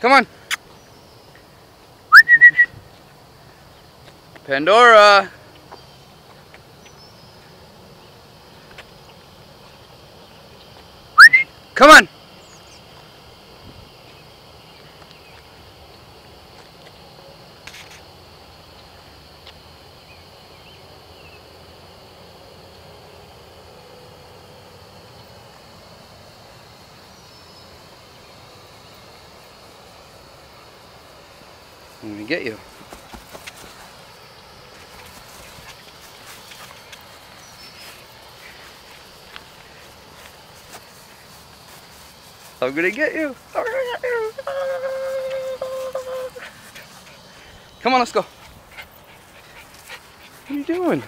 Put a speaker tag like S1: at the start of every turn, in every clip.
S1: Come on. Pandora. Come on. I'm gonna get you. I'm gonna get you. I'm gonna get you. Come on, let's go. What are you doing?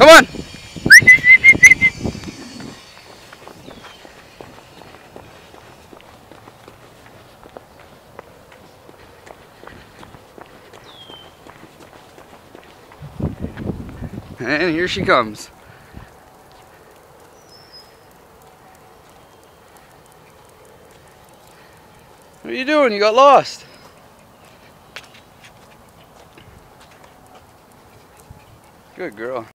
S1: Come on. And here she comes. What are you doing? You got lost. Good girl.